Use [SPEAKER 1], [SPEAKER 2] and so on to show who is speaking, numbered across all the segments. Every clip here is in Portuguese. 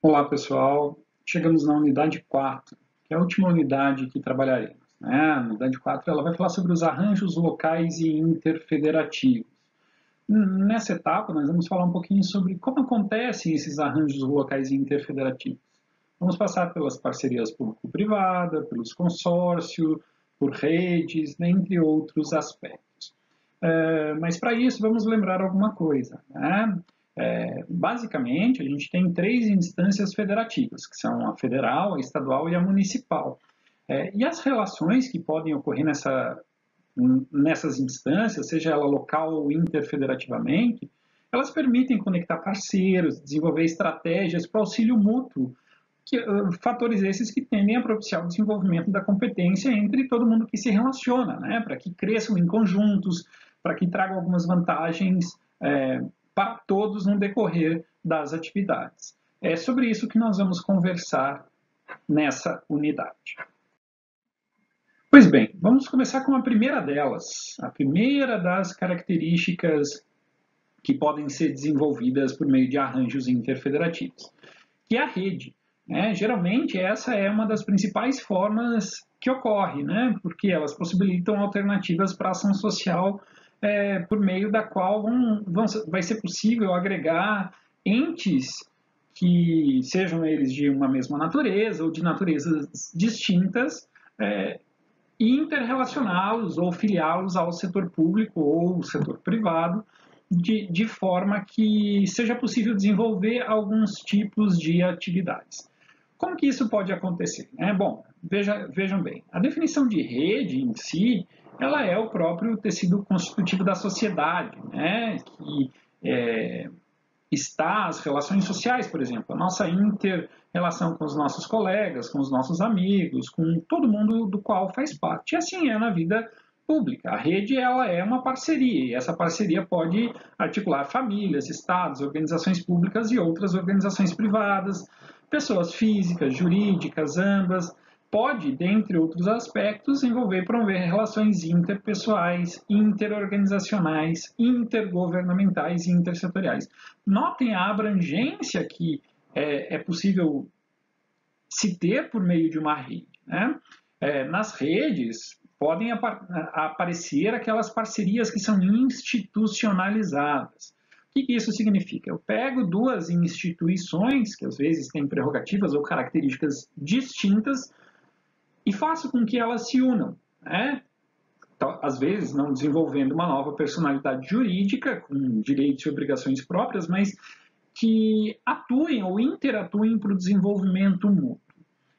[SPEAKER 1] Olá pessoal, chegamos na unidade 4, que é a última unidade que trabalharemos. Né? A unidade 4 ela vai falar sobre os arranjos locais e interfederativos. Nessa etapa nós vamos falar um pouquinho sobre como acontecem esses arranjos locais e interfederativos. Vamos passar pelas parcerias público-privada, pelos consórcios, por redes, dentre outros aspectos. É, mas para isso vamos lembrar alguma coisa. Né? É, basicamente, a gente tem três instâncias federativas, que são a federal, a estadual e a municipal. É, e as relações que podem ocorrer nessa, nessas instâncias, seja ela local ou interfederativamente, elas permitem conectar parceiros, desenvolver estratégias para auxílio mútuo, que, uh, fatores esses que tendem a propiciar o desenvolvimento da competência entre todo mundo que se relaciona, né, para que cresçam em conjuntos, para que tragam algumas vantagens é, para todos no decorrer das atividades. É sobre isso que nós vamos conversar nessa unidade. Pois bem, vamos começar com a primeira delas, a primeira das características que podem ser desenvolvidas por meio de arranjos interfederativos, que é a rede. Né? Geralmente, essa é uma das principais formas que ocorre, né? porque elas possibilitam alternativas para ação social é, por meio da qual vão, vão, vai ser possível agregar entes que sejam eles de uma mesma natureza ou de naturezas distintas é, e interrelacioná-los ou filiá-los ao setor público ou setor privado de, de forma que seja possível desenvolver alguns tipos de atividades. Como que isso pode acontecer? É, bom, veja, vejam bem, a definição de rede em si ela é o próprio tecido constitutivo da sociedade, né? que é, está as relações sociais, por exemplo, a nossa inter-relação com os nossos colegas, com os nossos amigos, com todo mundo do qual faz parte. E assim é na vida pública. A rede ela é uma parceria e essa parceria pode articular famílias, estados, organizações públicas e outras organizações privadas, pessoas físicas, jurídicas, ambas pode, dentre outros aspectos, envolver promover relações interpessoais, interorganizacionais, intergovernamentais e intersetoriais. Notem a abrangência que é, é possível se ter por meio de uma rede. Né? É, nas redes podem ap aparecer aquelas parcerias que são institucionalizadas. O que isso significa? Eu pego duas instituições, que às vezes têm prerrogativas ou características distintas, e faça com que elas se unam. Né? Então, às vezes, não desenvolvendo uma nova personalidade jurídica, com direitos e obrigações próprias, mas que atuem ou interatuem para o desenvolvimento mútuo.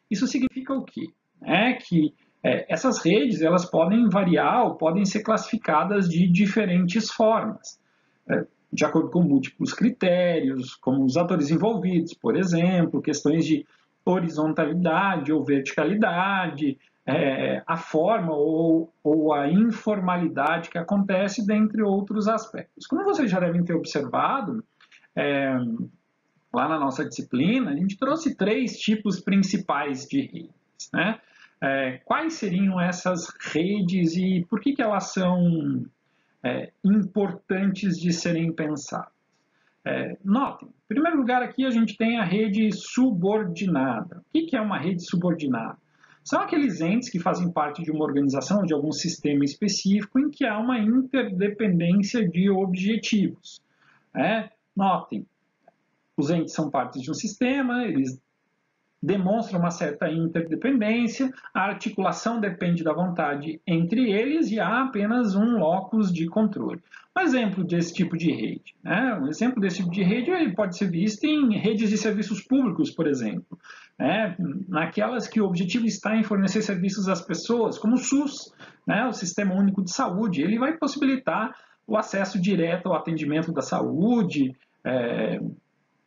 [SPEAKER 1] Isso significa o quê? É que é, essas redes elas podem variar ou podem ser classificadas de diferentes formas, é, de acordo com múltiplos critérios, como os atores envolvidos, por exemplo, questões de horizontalidade ou verticalidade, é, a forma ou, ou a informalidade que acontece, dentre outros aspectos. Como vocês já devem ter observado, é, lá na nossa disciplina, a gente trouxe três tipos principais de redes. Né? É, quais seriam essas redes e por que, que elas são é, importantes de serem pensadas? É, notem, em primeiro lugar aqui a gente tem a rede subordinada. O que é uma rede subordinada? São aqueles entes que fazem parte de uma organização, de algum sistema específico, em que há uma interdependência de objetivos. É, notem, os entes são partes de um sistema, eles demonstra uma certa interdependência, a articulação depende da vontade entre eles e há apenas um locus de controle. Um exemplo desse tipo de rede, né? um exemplo desse tipo de rede ele pode ser visto em redes de serviços públicos, por exemplo, né? naquelas que o objetivo está em fornecer serviços às pessoas, como o SUS, né? o Sistema Único de Saúde, ele vai possibilitar o acesso direto ao atendimento da saúde, é,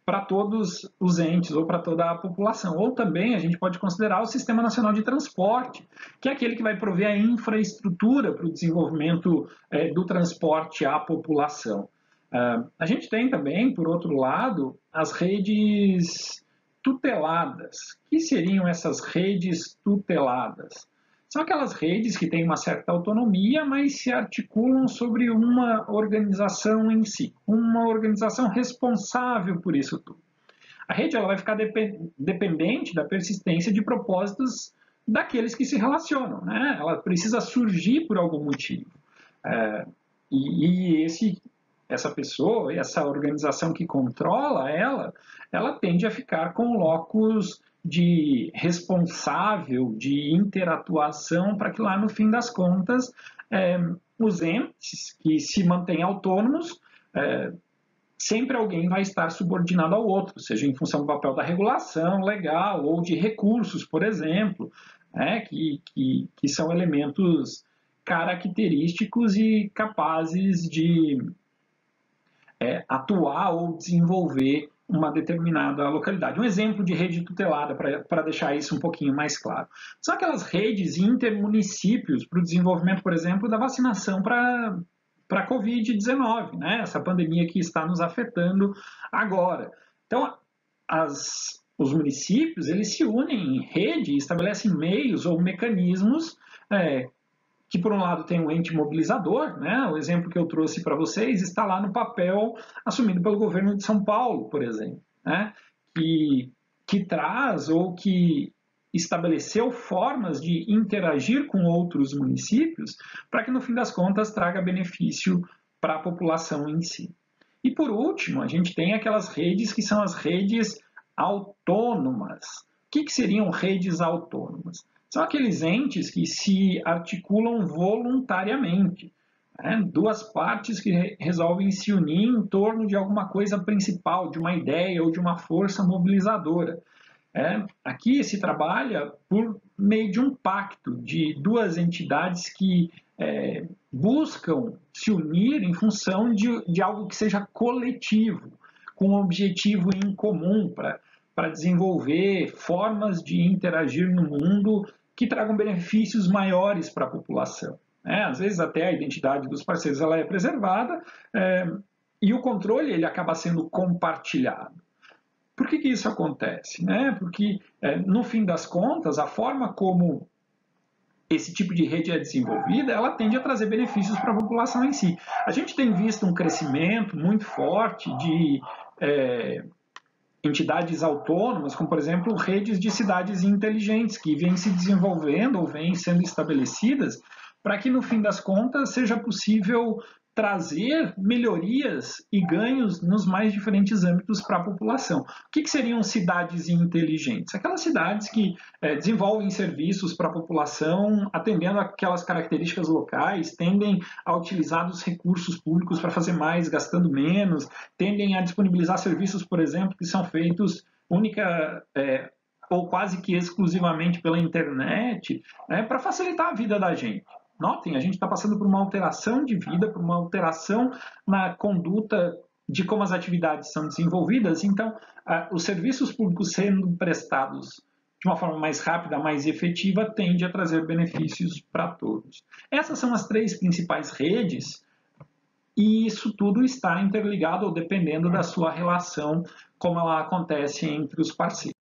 [SPEAKER 1] para todos os entes ou para toda a população. Ou também a gente pode considerar o Sistema Nacional de Transporte, que é aquele que vai prover a infraestrutura para o desenvolvimento é, do transporte à população. Uh, a gente tem também, por outro lado, as redes tuteladas. O que seriam essas redes tuteladas? São aquelas redes que têm uma certa autonomia, mas se articulam sobre uma organização em si, uma organização responsável por isso tudo. A rede ela vai ficar dependente da persistência de propósitos daqueles que se relacionam. Né? Ela precisa surgir por algum motivo. É, e, e esse, essa pessoa, essa organização que controla ela, ela tende a ficar com locus de responsável, de interatuação, para que lá no fim das contas é, os entes que se mantêm autônomos, é, sempre alguém vai estar subordinado ao outro, seja em função do papel da regulação legal ou de recursos, por exemplo, né, que, que, que são elementos característicos e capazes de é, atuar ou desenvolver uma determinada localidade. Um exemplo de rede tutelada, para deixar isso um pouquinho mais claro, são aquelas redes intermunicípios para o desenvolvimento, por exemplo, da vacinação para a Covid-19, né? essa pandemia que está nos afetando agora. Então, as, os municípios eles se unem em rede e estabelecem meios ou mecanismos é, que por um lado tem um ente mobilizador, né? o exemplo que eu trouxe para vocês está lá no papel assumido pelo governo de São Paulo, por exemplo, né? que, que traz ou que estabeleceu formas de interagir com outros municípios para que no fim das contas traga benefício para a população em si. E por último, a gente tem aquelas redes que são as redes autônomas. O que, que seriam redes autônomas? São aqueles entes que se articulam voluntariamente. Né? Duas partes que resolvem se unir em torno de alguma coisa principal, de uma ideia ou de uma força mobilizadora. É, aqui se trabalha por meio de um pacto de duas entidades que é, buscam se unir em função de, de algo que seja coletivo, com um objetivo em comum para desenvolver formas de interagir no mundo que tragam benefícios maiores para a população. Né? Às vezes até a identidade dos parceiros ela é preservada é, e o controle ele acaba sendo compartilhado. Por que, que isso acontece? Né? Porque, é, no fim das contas, a forma como esse tipo de rede é desenvolvida, ela tende a trazer benefícios para a população em si. A gente tem visto um crescimento muito forte de é, entidades autônomas, como por exemplo redes de cidades inteligentes, que vêm se desenvolvendo ou vêm sendo estabelecidas, para que no fim das contas seja possível trazer melhorias e ganhos nos mais diferentes âmbitos para a população. O que, que, seriam cidades inteligentes? Aquelas cidades que é, desenvolvem serviços para a população, atendendo aquelas características locais, tendem a utilizar os recursos públicos para fazer mais, gastando menos, tendem a disponibilizar serviços, por exemplo, que são feitos única é, ou quase que exclusivamente pela internet, né, para facilitar a vida da gente. Notem, a gente está passando por uma alteração de vida, por uma alteração na conduta de como as atividades são desenvolvidas. Então, os serviços públicos sendo prestados de uma forma mais rápida, mais efetiva, tende a trazer benefícios para todos. Essas são as três principais redes e isso tudo está interligado ou dependendo da sua relação, como ela acontece entre os parceiros.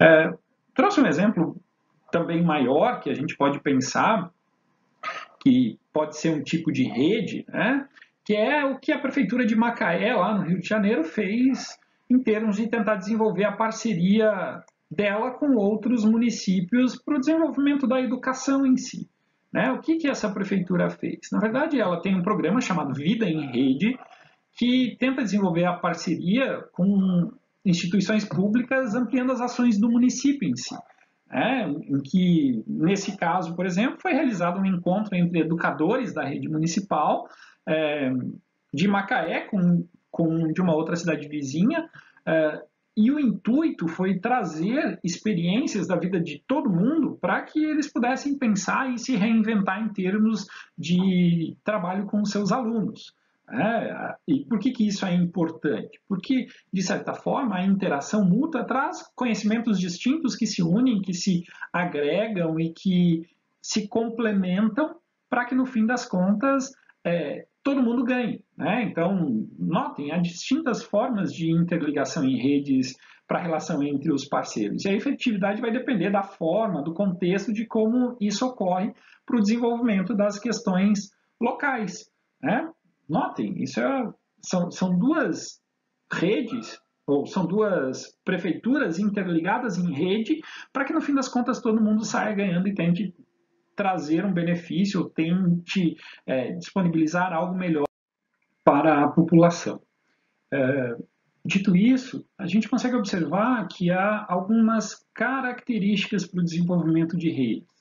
[SPEAKER 1] É, trouxe um exemplo também maior que a gente pode pensar que pode ser um tipo de rede, né? que é o que a Prefeitura de Macaé, lá no Rio de Janeiro, fez em termos de tentar desenvolver a parceria dela com outros municípios para o desenvolvimento da educação em si. Né? O que, que essa prefeitura fez? Na verdade, ela tem um programa chamado Vida em Rede, que tenta desenvolver a parceria com instituições públicas, ampliando as ações do município em si é, em que, nesse caso, por exemplo, foi realizado um encontro entre educadores da rede municipal é, de Macaé com, com de uma outra cidade vizinha, é, e o intuito foi trazer experiências da vida de todo mundo para que eles pudessem pensar e se reinventar em termos de trabalho com seus alunos. É, e por que, que isso é importante? Porque, de certa forma, a interação mútua traz conhecimentos distintos que se unem, que se agregam e que se complementam para que, no fim das contas, é, todo mundo ganhe. Né? Então, notem, há distintas formas de interligação em redes para a relação entre os parceiros. E a efetividade vai depender da forma, do contexto de como isso ocorre para o desenvolvimento das questões locais. Né? Notem, isso é, são, são duas redes ou são duas prefeituras interligadas em rede, para que no fim das contas todo mundo saia ganhando e tente trazer um benefício, tente é, disponibilizar algo melhor para a população. É, dito isso, a gente consegue observar que há algumas características para o desenvolvimento de redes.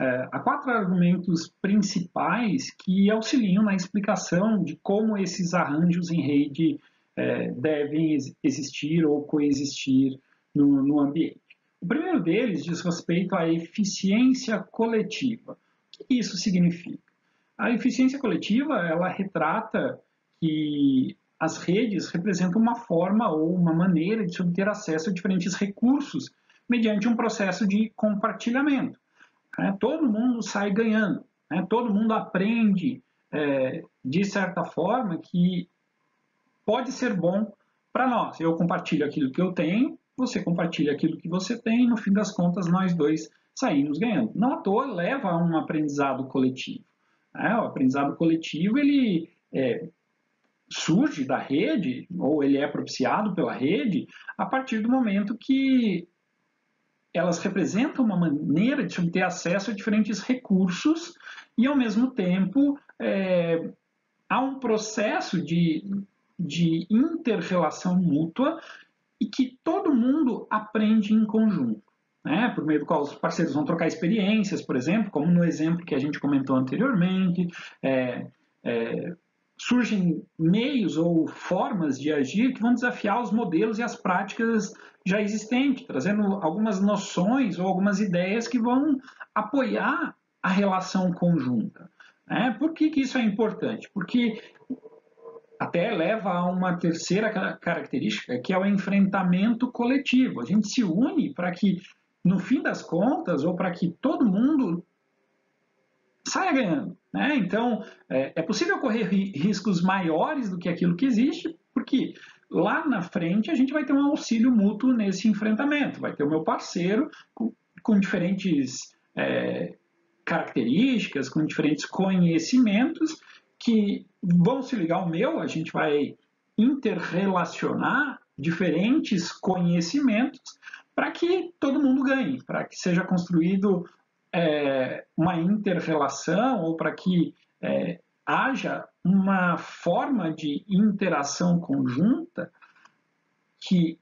[SPEAKER 1] É, há quatro argumentos principais que auxiliam na explicação de como esses arranjos em rede é, devem existir ou coexistir no, no ambiente. O primeiro deles diz respeito à eficiência coletiva. O que isso significa? A eficiência coletiva ela retrata que as redes representam uma forma ou uma maneira de se obter acesso a diferentes recursos mediante um processo de compartilhamento. Né? Todo mundo sai ganhando, né? todo mundo aprende, é, de certa forma, que pode ser bom para nós. Eu compartilho aquilo que eu tenho, você compartilha aquilo que você tem, e no fim das contas nós dois saímos ganhando. Não à toa leva a um aprendizado coletivo. Né? O aprendizado coletivo ele é, surge da rede, ou ele é propiciado pela rede, a partir do momento que elas representam uma maneira de obter acesso a diferentes recursos e, ao mesmo tempo, é, há um processo de de inter-relação mútua e que todo mundo aprende em conjunto. Né? Por meio do qual os parceiros vão trocar experiências, por exemplo, como no exemplo que a gente comentou anteriormente, é, é, surgem meios ou formas de agir que vão desafiar os modelos e as práticas já existentes, trazendo algumas noções ou algumas ideias que vão apoiar a relação conjunta. Né? Por que, que isso é importante? Porque até leva a uma terceira característica, que é o enfrentamento coletivo. A gente se une para que, no fim das contas, ou para que todo mundo saia ganhando. Né? Então, é, é possível correr riscos maiores do que aquilo que existe, porque lá na frente a gente vai ter um auxílio mútuo nesse enfrentamento. Vai ter o meu parceiro com, com diferentes é, características, com diferentes conhecimentos, que vão se ligar ao meu, a gente vai interrelacionar diferentes conhecimentos para que todo mundo ganhe, para que seja construído é, uma interrelação ou para que é, haja uma forma de interação conjunta que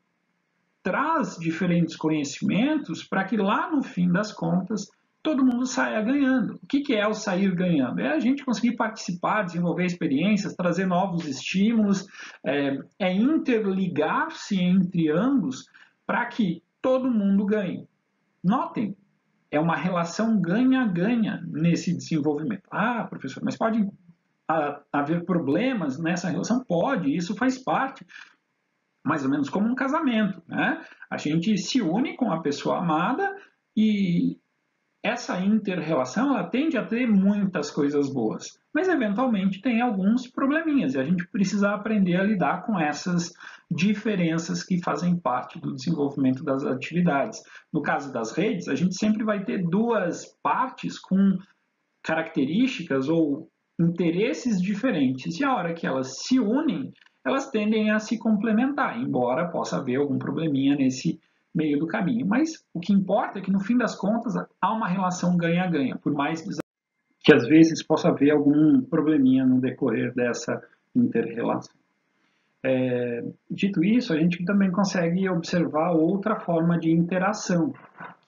[SPEAKER 1] traz diferentes conhecimentos para que lá no fim das contas todo mundo saia ganhando. O que, é o sair ganhando? É a gente conseguir participar, desenvolver experiências, trazer novos estímulos, é, é interligar-se entre ambos para que todo mundo ganhe. Notem, é uma relação ganha-ganha nesse desenvolvimento. Ah, professor, mas pode haver problemas nessa relação? Pode, isso faz parte mais ou menos como um casamento. Né? A gente se une com a pessoa amada e essa inter-relação ela tende a ter muitas coisas boas, mas eventualmente tem alguns probleminhas e a gente precisa aprender a lidar com essas diferenças que fazem parte do desenvolvimento das atividades. No caso das redes, a gente sempre vai ter duas partes com características ou interesses diferentes e a hora que elas se unem, elas tendem a se complementar, embora possa haver algum probleminha nesse meio do caminho. Mas o que importa é que, no fim das contas, há uma relação ganha-ganha, por mais que às vezes possa haver algum probleminha no decorrer dessa inter-relação. É, dito isso, a gente também consegue observar outra forma de interação,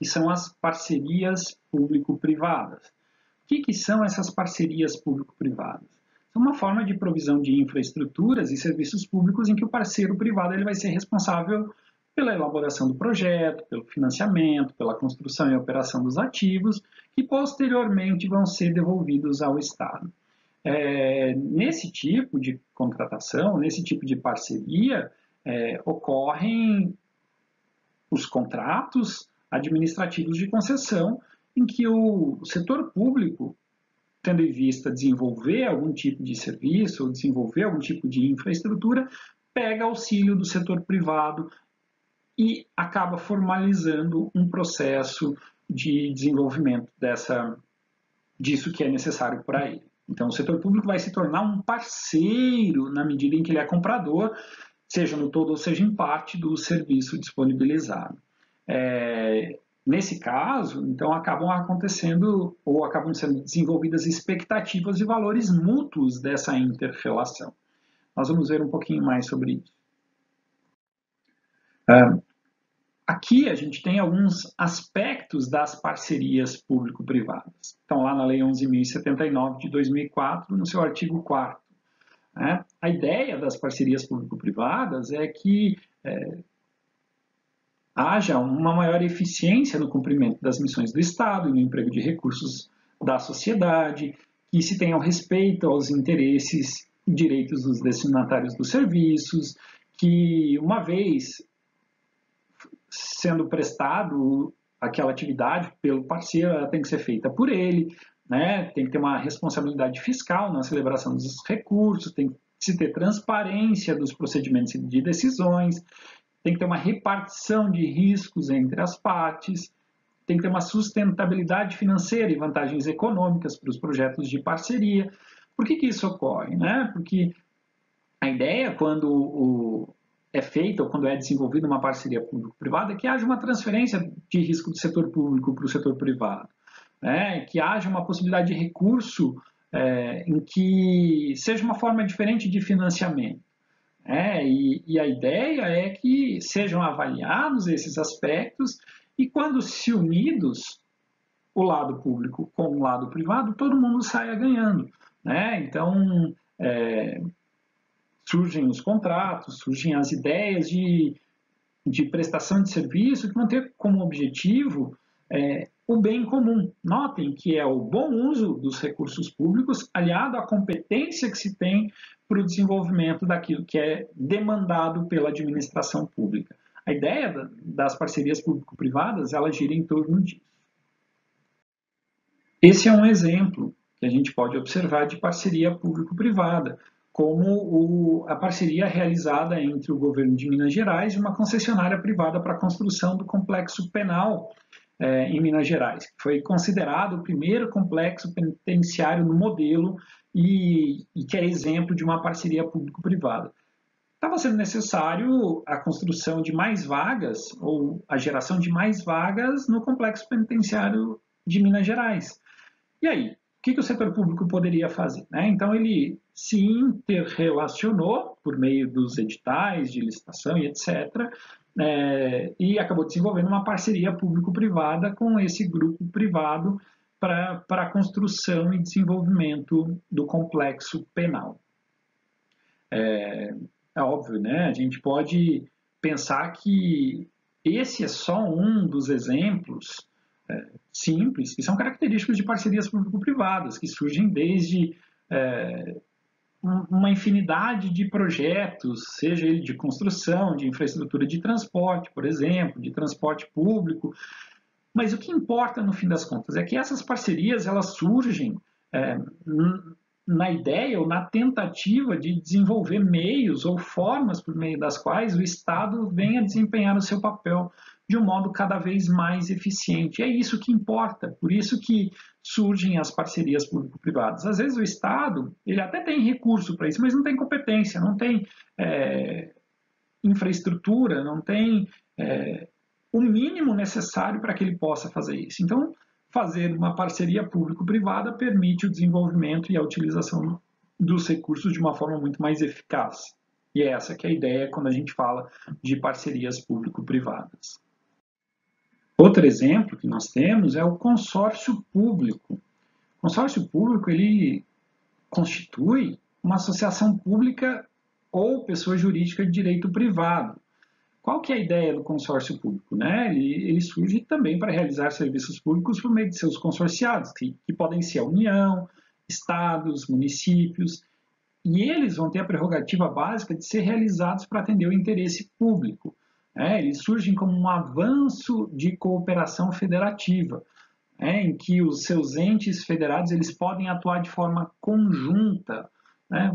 [SPEAKER 1] que são as parcerias público-privadas. O que, que são essas parcerias público-privadas? São uma forma de provisão de infraestruturas e serviços públicos em que o parceiro privado ele vai ser responsável pela elaboração do projeto, pelo financiamento, pela construção e operação dos ativos, que posteriormente vão ser devolvidos ao Estado. É, nesse tipo de contratação, nesse tipo de parceria, é, ocorrem os contratos administrativos de concessão, em que o setor público, tendo em vista desenvolver algum tipo de serviço ou desenvolver algum tipo de infraestrutura, pega auxílio do setor privado e acaba formalizando um processo de desenvolvimento dessa, disso que é necessário para ele. Então, o setor público vai se tornar um parceiro na medida em que ele é comprador seja no todo ou seja em parte do serviço disponibilizado. É, nesse caso, então, acabam acontecendo ou acabam sendo desenvolvidas expectativas e valores mútuos dessa interrelação. Nós vamos ver um pouquinho mais sobre isso. É, aqui a gente tem alguns aspectos das parcerias público-privadas. Estão lá na Lei 11.079 de 2004, no seu artigo 4 né? A ideia das parcerias público-privadas é que é, haja uma maior eficiência no cumprimento das missões do Estado e no emprego de recursos da sociedade, que se tenha o respeito aos interesses e direitos dos destinatários dos serviços, que uma vez sendo prestado aquela atividade pelo parceiro, ela tem que ser feita por ele, né? tem que ter uma responsabilidade fiscal na celebração dos recursos, tem que se ter transparência dos procedimentos de decisões, tem que ter uma repartição de riscos entre as partes, tem que ter uma sustentabilidade financeira e vantagens econômicas para os projetos de parceria. Por que, que isso ocorre? Né? Porque a ideia, quando o, é feita ou quando é desenvolvida uma parceria público-privada, que haja uma transferência de risco do setor público para o setor privado né, que haja uma possibilidade de recurso é, em que seja uma forma diferente de financiamento. É, e, e, a ideia é que sejam avaliados esses aspectos e quando se unidos, o lado público com o lado privado, todo mundo saia ganhando. Né? Então, é, surgem os contratos, surgem as ideias de, de prestação de serviço que vão ter como objetivo é, o bem comum. Notem que é o bom uso dos recursos públicos aliado à competência que se tem para o desenvolvimento daquilo que é demandado pela administração pública. A ideia das parcerias público-privadas, ela gira em torno disso. Esse é um exemplo que a gente pode observar de parceria público-privada, como o, a parceria realizada entre o governo de Minas Gerais e uma concessionária privada para a construção do complexo penal é, em Minas Gerais, que foi considerado o primeiro complexo penitenciário no modelo e, e que é exemplo de uma parceria público-privada. Estava sendo necessário a construção de mais vagas ou a geração de mais vagas no complexo penitenciário de Minas Gerais. E aí, que, que o setor público poderia fazer? Né? Então, ele se interrelacionou por meio dos editais de licitação e etc., é, e acabou desenvolvendo uma parceria público-privada com esse grupo privado para a construção e desenvolvimento do complexo penal. É, é, óbvio, né? A gente pode pensar que esse é só um dos exemplos é, simples que são característicos de parcerias público-privadas, que surgem desde é, uma infinidade de projetos, seja ele de construção, de infraestrutura de transporte, por exemplo, de transporte público. Mas o que importa no fim das contas é que essas parcerias elas surgem é, na ideia ou na tentativa de desenvolver meios ou formas por meio das quais o Estado venha desempenhar o seu papel de um modo cada vez mais eficiente. É isso que importa, por isso que surgem as parcerias público-privadas. Às vezes o Estado ele até tem recurso para isso, mas não tem competência, não tem é, infraestrutura, não tem é, o mínimo necessário para que ele possa fazer isso. Então, fazer uma parceria público-privada permite o desenvolvimento e a utilização dos recursos de uma forma muito mais eficaz. E é essa que é a ideia quando a gente fala de parcerias público-privadas. Outro exemplo que nós temos é o consórcio público. O consórcio público ele constitui uma associação pública ou pessoa jurídica de direito privado. Qual que é a ideia do consórcio público? Né? Ele, ele surge também para realizar serviços públicos por meio de seus consorciados, que, que podem ser a União, estados, municípios, e eles vão ter a prerrogativa básica de ser realizados para atender o interesse público. É, eles surgem como um avanço de cooperação federativa, é, em que os seus entes federados eles podem atuar de forma conjunta. Né?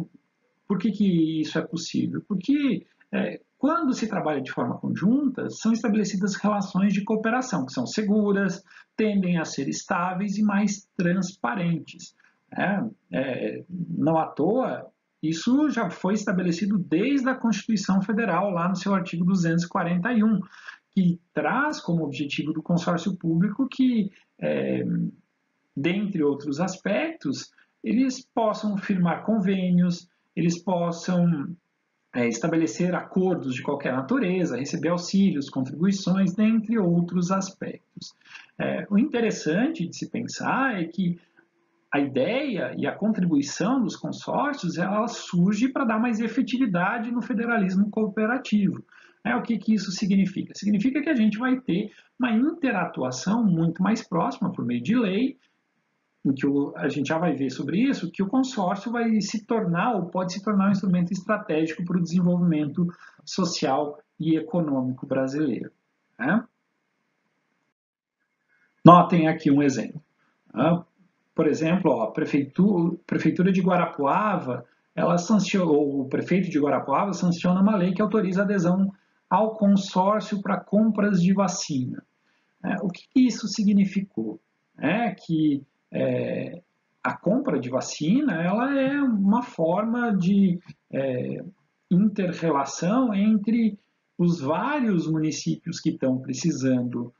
[SPEAKER 1] Por que, que isso é possível? Porque é, quando se trabalha de forma conjunta, são estabelecidas relações de cooperação que são seguras, tendem a ser estáveis e mais transparentes. É, é, não à toa, Isso já foi estabelecido desde a Constituição Federal, lá no seu artigo 241, que traz como objetivo do consórcio público que, é, dentre outros aspectos, eles possam firmar convênios, eles possam é, estabelecer acordos de qualquer natureza, receber auxílios, contribuições, dentre outros aspectos. É, o interessante de se pensar é que a ideia e a contribuição dos consórcios ela surge para dar mais efetividade no federalismo cooperativo. É, o que, que isso significa? Significa que a gente vai ter uma interatuação muito mais próxima por meio de lei, em que o, a gente já vai ver sobre isso, que o consórcio vai se tornar ou pode se tornar um instrumento estratégico para o desenvolvimento social e econômico brasileiro. Né? Notem aqui um exemplo. Por exemplo, ó, a prefeitura, prefeitura de Guarapuava, ela sancionou, o prefeito de Guarapuava sanciona uma lei que autoriza a adesão ao consórcio para compras de vacina. É, o que isso significou? É que é, a compra de vacina ela é uma forma de é, interrelação entre os vários municípios que estão precisando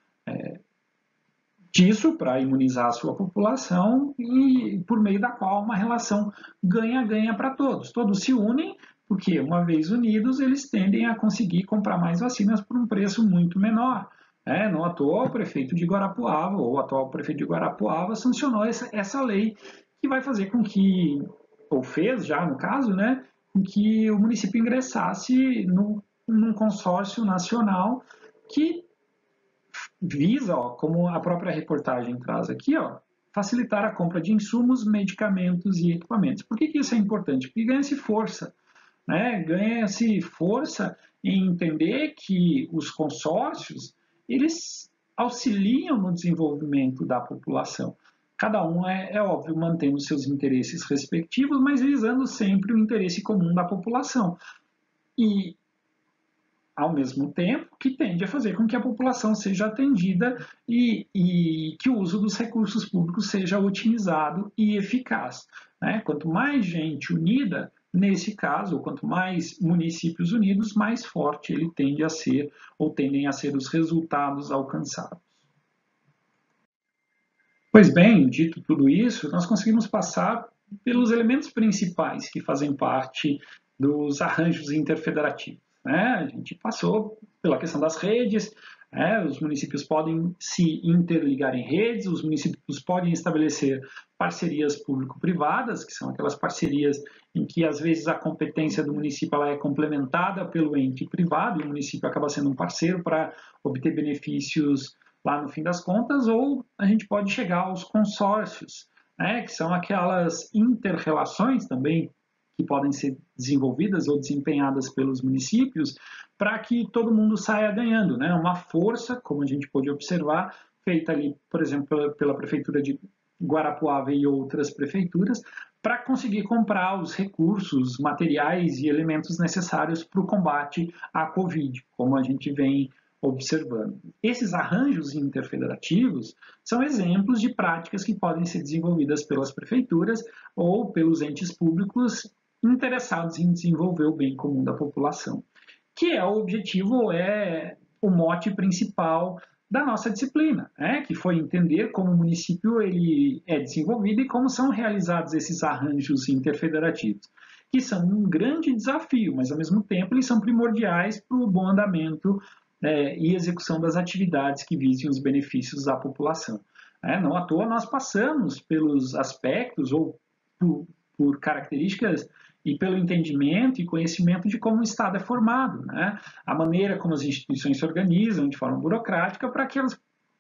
[SPEAKER 1] disso para imunizar a sua população e por meio da qual uma relação ganha-ganha para todos. Todos se unem porque, uma vez unidos, eles tendem a conseguir comprar mais vacinas por um preço muito menor. É, não à toa, o prefeito de Guarapuava, ou o atual prefeito de Guarapuava, sancionou essa, essa lei que vai fazer com que, ou fez já no caso, né, com que o município ingressasse no, num consórcio nacional que visa, ó, como a própria reportagem traz aqui, ó, facilitar a compra de insumos, medicamentos e equipamentos. Por que, que isso é importante? Porque ganha-se força né, ganha-se força em entender que os consórcios eles auxiliam no desenvolvimento da população. Cada um é, é óbvio mantendo seus interesses respectivos, mas visando sempre o interesse comum da população. E ao mesmo tempo que tende a fazer com que a população seja atendida e, e que o uso dos recursos públicos seja otimizado e eficaz. Né? Quanto mais gente unida, Nesse caso, quanto mais municípios unidos, mais forte ele tende a ser ou tendem a ser os resultados alcançados. Pois bem, dito tudo isso, nós conseguimos passar pelos elementos principais que fazem parte dos arranjos interfederativos. Né? A gente passou pela questão das redes, é, os municípios podem se interligar em redes, os municípios podem estabelecer parcerias público-privadas, que são aquelas parcerias em que às vezes a competência do município ela é complementada pelo ente privado e o município acaba sendo um parceiro para obter benefícios lá no fim das contas, ou a gente pode chegar aos consórcios, né, que são aquelas interrelações também que podem ser desenvolvidas ou desempenhadas pelos municípios para que todo mundo saia ganhando, né? Uma força, como a gente pôde observar, feita ali, por exemplo, pela, prefeitura de Guarapuava e outras prefeituras, para conseguir comprar os recursos, materiais e elementos necessários para o combate à Covid, como a gente vem observando. Esses arranjos interfederativos são exemplos de práticas que podem ser desenvolvidas pelas prefeituras ou pelos entes públicos interessados em desenvolver o bem comum da população, que é o objetivo, é o mote principal da nossa disciplina, né? que foi entender como o município ele é desenvolvido e como são realizados esses arranjos interfederativos, que são um grande desafio, mas ao mesmo tempo eles são primordiais para o bom andamento né, e execução das atividades que visem os benefícios da população. É, não à toa nós passamos pelos aspectos ou por, por características e pelo entendimento e conhecimento de como o Estado é formado, né? a maneira como as instituições se organizam de forma burocrática para que elas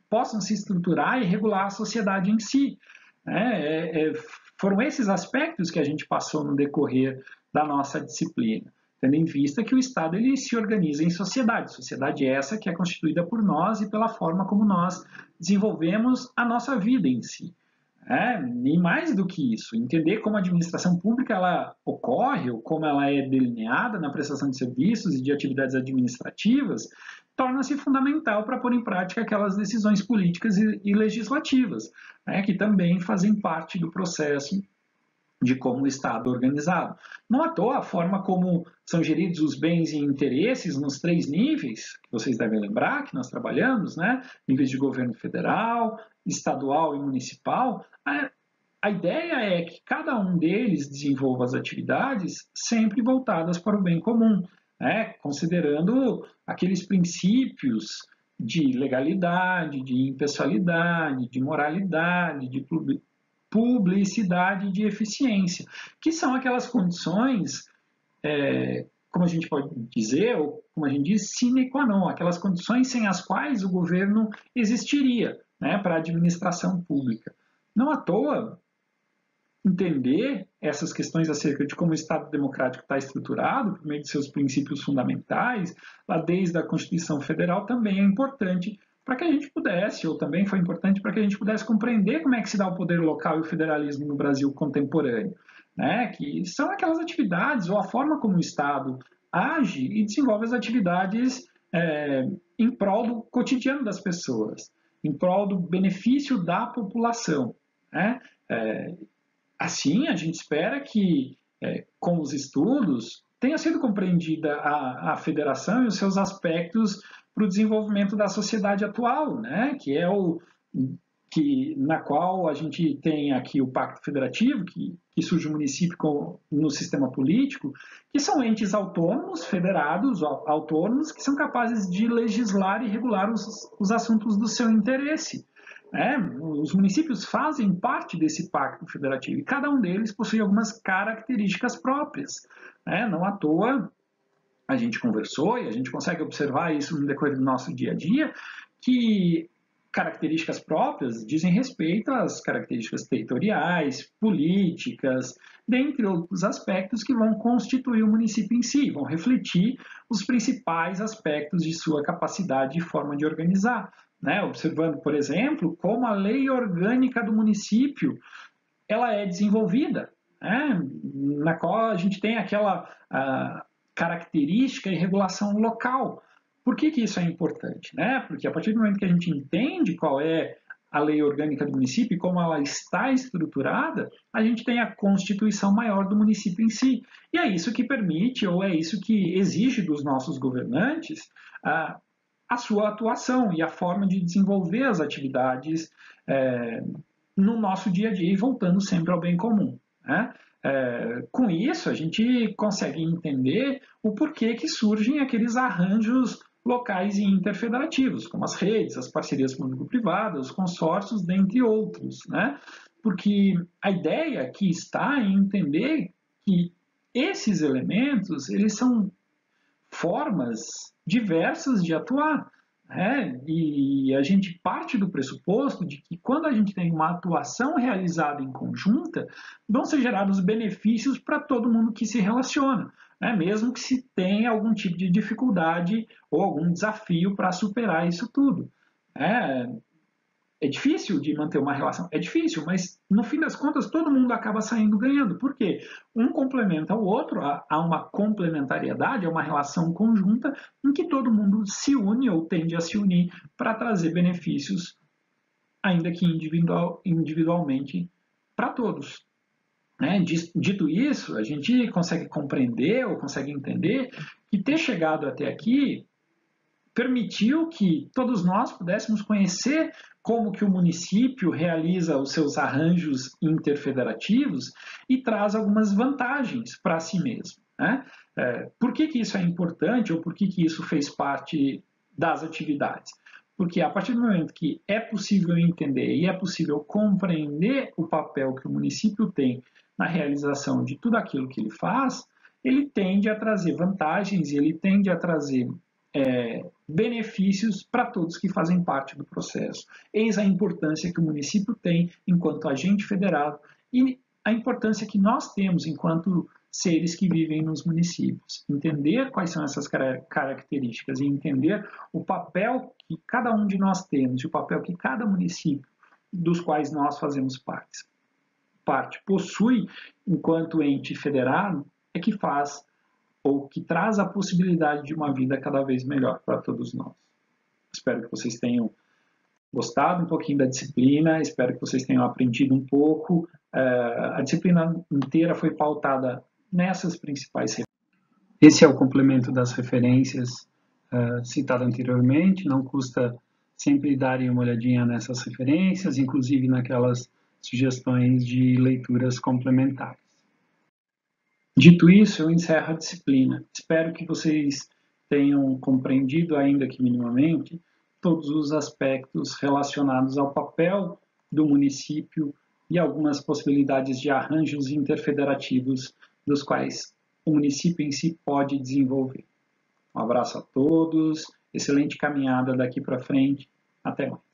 [SPEAKER 1] possam se estruturar e regular a sociedade em si. Né? É, é, foram esses aspectos que a gente passou no decorrer da nossa disciplina, tendo em vista que o Estado ele se organiza em sociedade, sociedade essa que é constituída por nós e pela forma como nós desenvolvemos a nossa vida em si. É, nem mais do que isso, entender como a administração pública ela ocorre ou como ela é delineada na prestação de serviços e de atividades administrativas torna-se fundamental para pôr em prática aquelas decisões políticas e, e legislativas, né, que também fazem parte do processo de como o Estado é organizado. Não à toa a forma como são geridos os bens e interesses nos três níveis, que vocês devem lembrar que nós trabalhamos, né? níveis de governo federal, estadual e municipal, a, a ideia é que cada um deles desenvolva as atividades sempre voltadas para o bem comum, né? considerando aqueles princípios de legalidade, de impessoalidade, de moralidade, de publicidade e de eficiência, que são aquelas condições, é, como a gente pode dizer, ou como a gente diz, sine qua non, aquelas condições sem as quais o governo existiria né, para a administração pública. Não à toa, entender essas questões acerca de como o Estado democrático está estruturado, por meio de seus princípios fundamentais, lá desde a Constituição Federal, também é importante para que a gente pudesse, ou também foi importante para que a gente pudesse compreender como é que se dá o poder local e o federalismo no Brasil contemporâneo, né? que são aquelas atividades ou a forma como o Estado age e desenvolve as atividades é, em prol do cotidiano das pessoas, em prol do benefício da população. Né? É, assim, a gente espera que, é, com os estudos, tenha sido compreendida a, a federação e os seus aspectos para o desenvolvimento da sociedade atual, né? que é o que na qual a gente tem aqui o Pacto Federativo, que, que surge o município com, no sistema político, que são entes autônomos, federados, autônomos, que são capazes de legislar e regular os, os assuntos do seu interesse. Né? Os municípios fazem parte desse pacto federativo e cada um deles possui algumas características próprias. Né? Não à toa a gente conversou e a gente consegue observar isso no decorrer do nosso dia a dia, que características próprias dizem respeito às características territoriais, políticas, dentre outros aspectos que vão constituir o município em si, vão refletir os principais aspectos de sua capacidade e forma de organizar. Né? Observando, por exemplo, como a lei orgânica do município ela é desenvolvida, né? na qual a gente tem aquela característica e regulação local. Por que, que isso é importante? Né? Porque a partir do momento que a gente entende qual é a lei orgânica do município e como ela está estruturada, a gente tem a constituição maior do município em si. E é isso que permite, ou é isso que exige dos nossos governantes, a, a sua atuação e a forma de desenvolver as atividades é, no nosso dia a dia e voltando sempre ao bem comum. Né? É, com isso, a gente consegue entender o porquê que surgem aqueles arranjos locais e interfederativos, como as redes, as parcerias público-privadas, os consórcios, dentre outros. Né? Porque a ideia aqui está em entender que esses elementos eles são formas diversas de atuar. É, e a gente parte do pressuposto de que quando a gente tem uma atuação realizada em conjunta, vão ser gerados benefícios para todo mundo que se relaciona, né? mesmo que se tenha algum tipo de dificuldade ou algum desafio para superar isso tudo. É, é difícil de manter uma relação, é difícil, mas no fim das contas todo mundo acaba saindo ganhando. Por quê? Um complementa o outro, há uma complementariedade, é uma relação conjunta em que todo mundo se une ou tende a se unir para trazer benefícios, ainda que individual, individualmente, para todos. Né? Dito isso, a gente consegue compreender ou consegue entender que ter chegado até aqui permitiu que todos nós pudéssemos conhecer como que o município realiza os seus arranjos interfederativos e traz algumas vantagens para si mesmo. Né? É, por que, que isso é importante ou por que, que isso fez parte das atividades? Porque a partir do momento que é possível entender e é possível compreender o papel que o município tem na realização de tudo aquilo que ele faz, ele tende a trazer vantagens e ele tende a trazer é, benefícios para todos que fazem parte do processo. Eis a importância que o município tem enquanto agente federado e a importância que nós temos enquanto seres que vivem nos municípios. Entender quais são essas características e entender o papel que cada um de nós temos e o papel que cada município dos quais nós fazemos parte, parte possui enquanto ente federado é que faz ou que traz a possibilidade de uma vida cada vez melhor para todos nós. Espero que vocês tenham gostado um pouquinho da disciplina, espero que vocês tenham aprendido um pouco. Uh, a disciplina inteira foi pautada nessas principais Esse é o complemento das referências uh, citado anteriormente, não custa sempre darem uma olhadinha nessas referências, inclusive naquelas sugestões de leituras complementares. Dito isso, eu encerro a disciplina. Espero que vocês tenham compreendido, ainda que minimamente, todos os aspectos relacionados ao papel do município e algumas possibilidades de arranjos interfederativos dos quais o município em si pode desenvolver. Um abraço a todos, excelente caminhada daqui para frente, até mais.